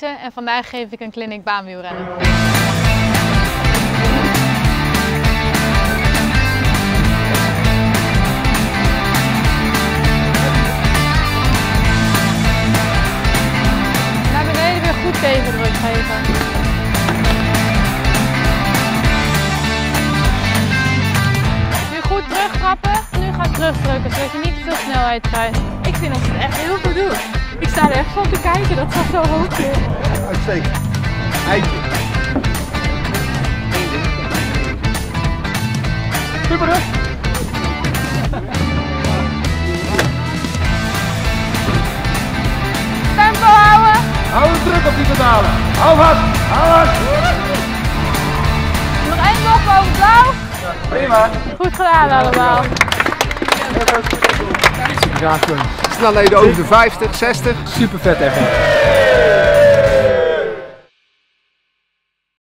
en vandaag geef ik een clinic baanwielrennen. Naar beneden weer goed tegendruk geven. Nu goed terugtrappen, nu gaan terugdrukken zodat je niet snelheid krijgt. Ik vind dat ze het echt heel goed doen. Ik sta er echt van te kijken, dat gaat zo hoog. Uitstekend. Eitje. Super hè? Tempo houden! Hou de druk op die pedalen. Hou vast. Hou vast. Nog één bocht boven blauw. Prima. Goed gedaan allemaal. Ja, Snelheden over de 50, 60. Super vet echt.